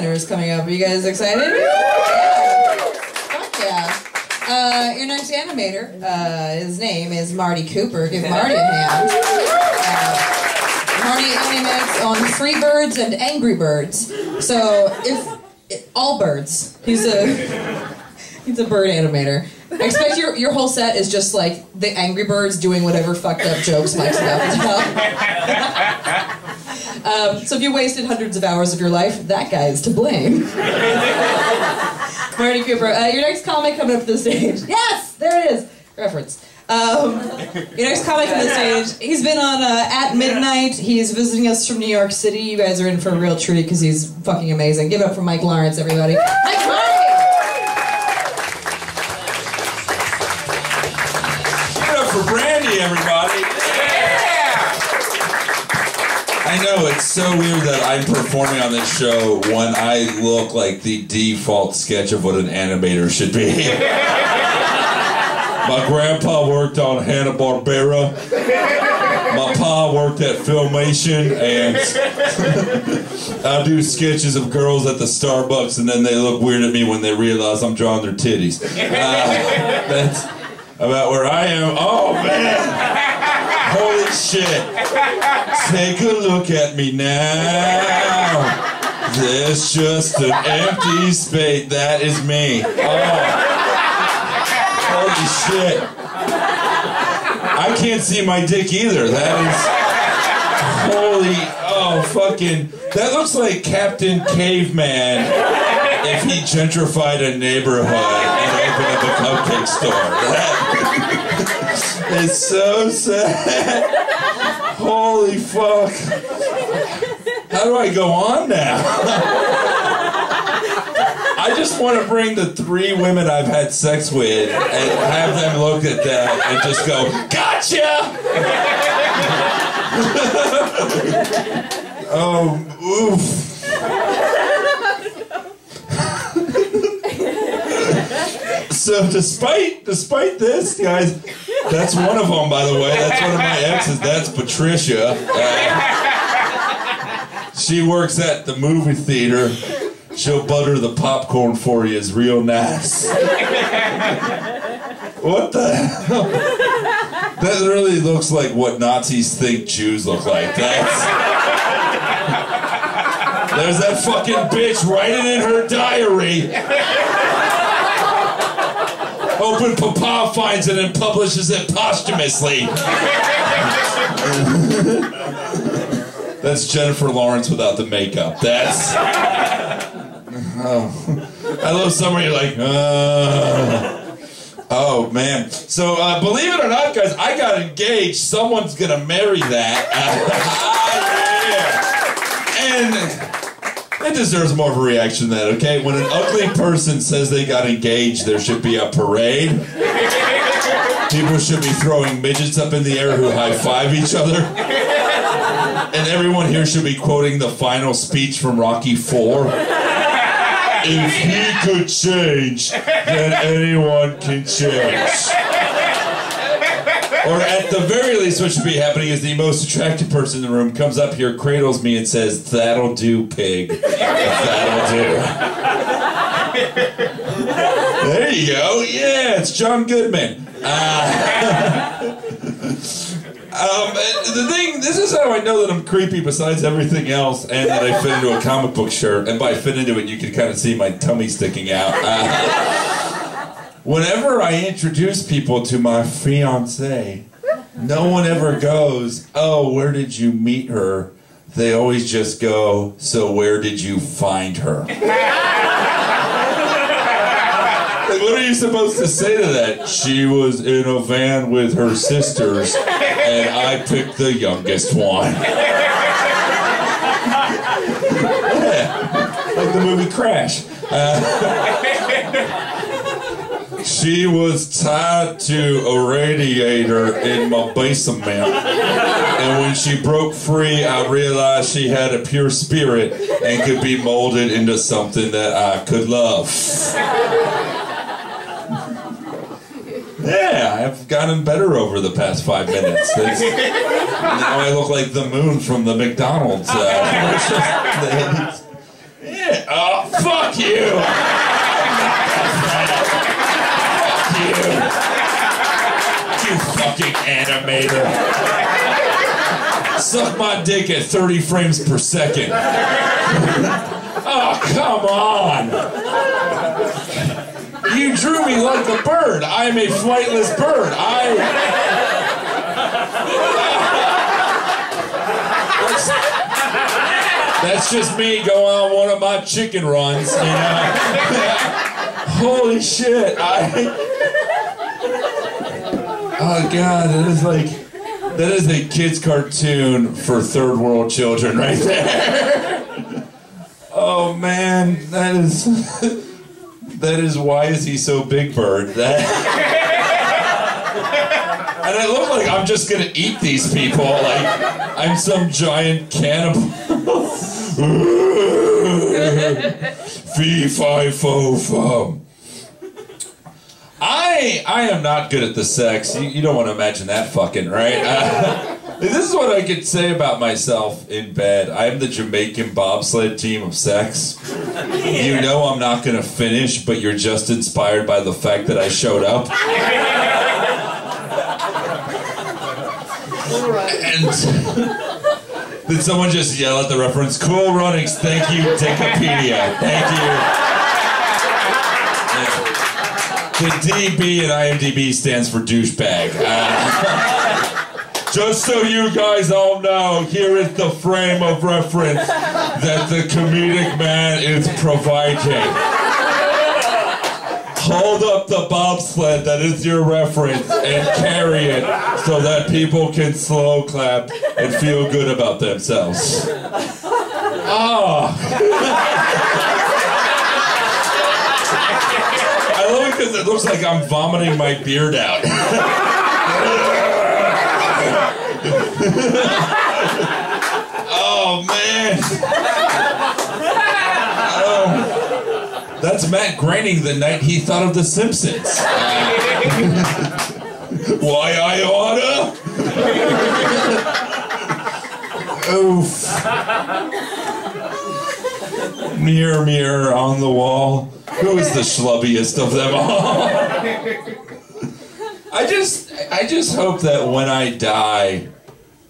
Center is coming up. Are you guys excited? Yeah. Fuck yeah. Uh, your next animator, uh, his name is Marty Cooper. Give Marty a hand. Uh, Marty animates on Free Birds and Angry Birds. So if all birds, he's a he's a bird animator. I expect your your whole set is just like the Angry Birds doing whatever fucked up jokes Mike's about to tell. um, so if you wasted hundreds of hours of your life, that guy is to blame. Marty Cooper, uh, your next comic coming up to the stage. Yes, there it is. Reference. Um, your next comic on the stage. He's been on uh, at midnight. He's visiting us from New York City. You guys are in for a real treat because he's fucking amazing. Give it up for Mike Lawrence, everybody. Mike Lawrence. Give it up for Brandy, everybody. I know it's so weird that I'm performing on this show when I look like the default sketch of what an animator should be. My grandpa worked on Hanna Barbera. My pa worked at Filmation, and I do sketches of girls at the Starbucks, and then they look weird at me when they realize I'm drawing their titties. Uh, that's about where I am. Oh man! Holy shit! Take a look at me now. There's just an empty space. That is me. Oh. Holy shit. I can't see my dick either. That is. Holy. Oh, fucking. That looks like Captain Caveman if he gentrified a neighborhood and opened up a cupcake store. That is so sad. Holy fuck. How do I go on now? I just want to bring the three women I've had sex with and have them look at that and just go, gotcha! oh, oof. So despite despite this, guys, that's one of them, by the way. That's one of my exes. That's Patricia. Uh, she works at the movie theater. She'll butter the popcorn for you. It's real nice. what the hell? That really looks like what Nazis think Jews look like. That's. There's that fucking bitch writing in her diary. Hoping Papa finds it and publishes it posthumously. That's Jennifer Lawrence without the makeup. That's. Oh. I love somewhere you're like, uh. Oh man. So uh, believe it or not, guys, I got engaged. Someone's gonna marry that. yeah. And it deserves more of a reaction than that, okay? When an ugly person says they got engaged, there should be a parade. People should be throwing midgets up in the air who high five each other. And everyone here should be quoting the final speech from Rocky Four. If he could change, then anyone can change. Or at the very least, what should be happening is the most attractive person in the room comes up here, cradles me, and says, That'll do, pig. That'll do. There you go. Yeah, it's John Goodman. Uh, um, the thing, this is how I know that I'm creepy besides everything else and that I fit into a comic book shirt. And by fit into it, you can kind of see my tummy sticking out. Uh, whenever I introduce people to my fiance, no one ever goes, Oh, where did you meet her? They always just go, So where did you find her? Like, what are you supposed to say to that? She was in a van with her sisters, and I picked the youngest one. Yeah, like the movie Crash. Uh, she was tied to a radiator in my basement, and when she broke free, I realized she had a pure spirit and could be molded into something that I could love. Yeah, I've gotten better over the past five minutes. It's- now I look like the moon from the McDonald's uh, yeah. Oh, fuck you. Fuck you. You fucking animator. Suck my dick at 30 frames per second. oh, come on. You drew me like a bird. I'm a flightless bird. I. That's, that's just me going on one of my chicken runs, you know. Holy shit! I. Oh god, that is like that is a kids cartoon for third world children right there. Oh man, that is that is why is he so big bird? That And I look like I'm just gonna eat these people like I'm some giant cannibal. Fee fi fo fum. I I am not good at the sex. You, you don't want to imagine that fucking right. Uh, this is what I could say about myself in bed. I'm the Jamaican bobsled team of sex. You know I'm not gonna finish, but you're just inspired by the fact that I showed up. And did someone just yell at the reference? Cool runnings. Thank you, Wikipedia. Thank you. The DB in IMDb stands for douchebag. Uh, just so you guys all know, here is the frame of reference that the comedic man is providing. Hold up the bobsled that is your reference and carry it so that people can slow clap and feel good about themselves. Oh. I love it because it looks like I'm vomiting my beard out. oh man. Oh. That's Matt Groening the night he thought of The Simpsons. Why I oughta? Oof. Mirror, mirror on the wall. Who is the schlubbiest of them all? I just, I just hope that when I die,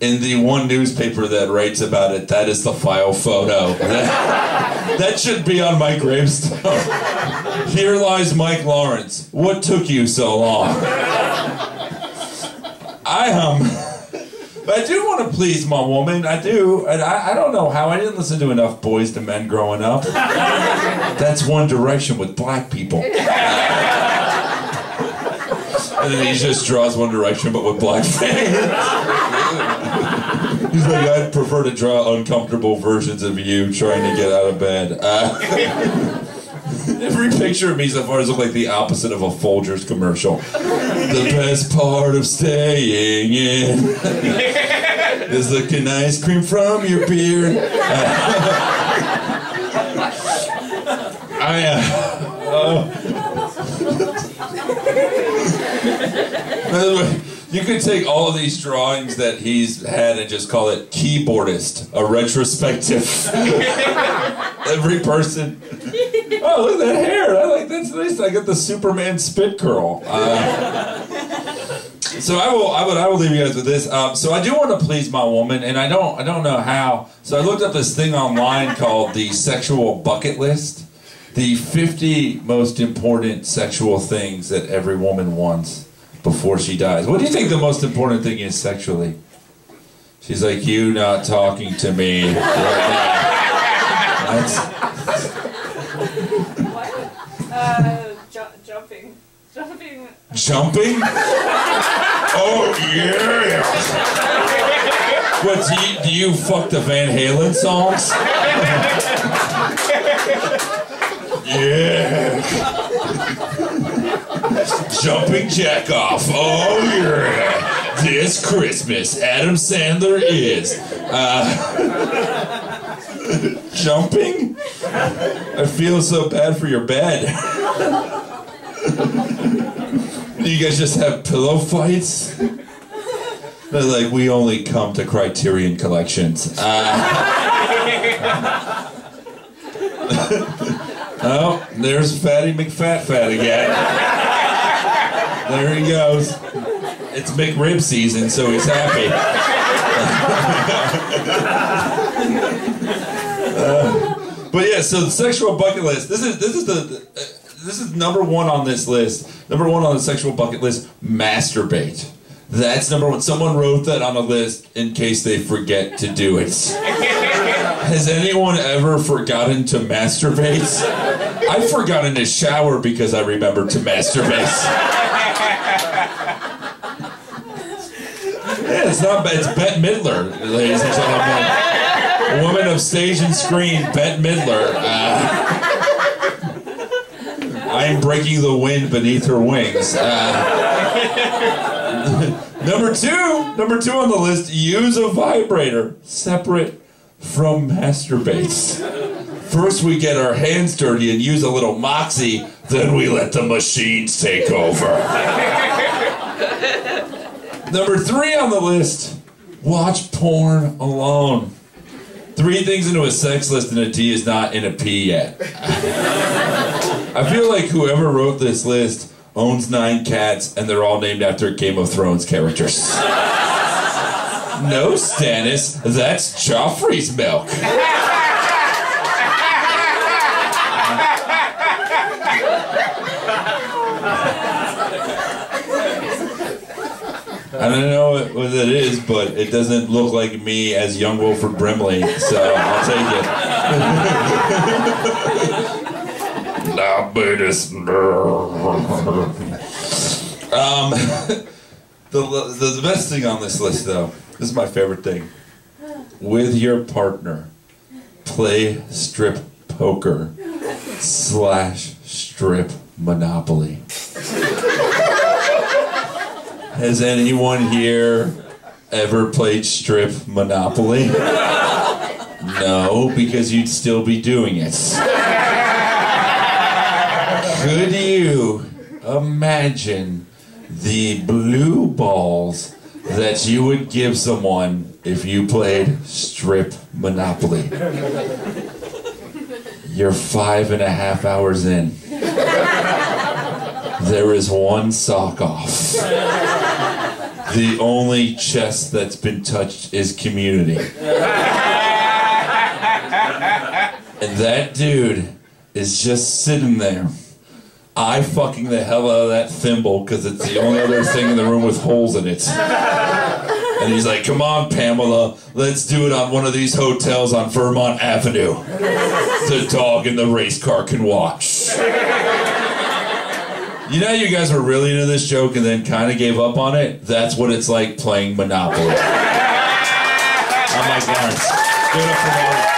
in the one newspaper that writes about it, that is the file photo. That, that should be on my gravestone. Here lies Mike Lawrence. What took you so long? I um, I do want to please my woman. I do, and I, I don't know how. I didn't listen to enough Boyz II Men growing up. That's One Direction with black people. And then he just draws One Direction, but with black fans. He's like, I'd prefer to draw uncomfortable versions of you trying to get out of bed. Uh, every picture of me so far has looked like the opposite of a Folgers commercial. The best part of staying in is licking ice cream from your beard. I, uh, oh. By the way, you could take all these drawings that he's had and just call it keyboardist, a retrospective. Every person. Oh, look at that hair! I like that's nice. I got the Superman spit curl. Uh, so I will, I will, I will leave you guys with this. Um, so I do want to please my woman, and I don't, I don't know how. So I looked up this thing online called the sexual bucket list. The 50 most important sexual things that every woman wants before she dies. What do you think the most important thing is sexually? She's like, you not talking to me. That's, Uh, ju- jumping. Jumping. jumping? Oh yeah! What do you, do you fuck the Van Halen songs? yeah. Jumping jack off. Oh yeah. This Christmas, Adam Sandler is uh, jumping. I feel so bad for your bed. you guys just have pillow fights? They're like, we only come to Criterion Collections. Uh, Oh, there's Fatty McFat Fat again. There he goes. It's McRib season, so he's happy. Uh, but yeah, so the sexual bucket list. This is this is the, the uh, this is number one on this list. Number one on the sexual bucket list: masturbate. That's number one. Someone wrote that on a list in case they forget to do it. Has anyone ever forgotten to masturbate? I've forgotten to shower because I remembered to masturbate. Yeah, it's not bad. It's Bette Midler, ladies and gentlemen. Woman of stage and screen, Bette Midler. Uh, I am breaking the wind beneath her wings. Uh, number two, number two on the list, use a vibrator separate from masturbates. First we get our hands dirty and use a little moxie, then we let the machines take over. Number three on the list, watch porn alone. Three things into a sex list and a T is not in a P yet. I feel like whoever wrote this list owns nine cats and they're all named after Game of Thrones characters. No, Stannis, that's Joffrey's milk. I don't know what it is, but it doesn't look like me as young Wilford Brimley, so I'll take it. Diabetes. um, the, the the best thing on this list, though, this is my favorite thing. With your partner, play strip poker slash strip monopoly. Has anyone here ever played strip Monopoly? No, because you'd still be doing it. Could you imagine the blue balls that you would give someone if you played strip Monopoly? You're five and a half hours in. There is one sock off. The only chest that's been touched is community. And that dude is just sitting there. I fucking the hell out of that thimble because it's the only other thing in the room with holes in it. And he's like, come on, Pamela, let's do it on one of these hotels on Vermont Avenue. The dog in the race car can watch. You know, you guys were really into this joke and then kind of gave up on it. That's what it's like playing Monopoly. Oh my God! Give it up for.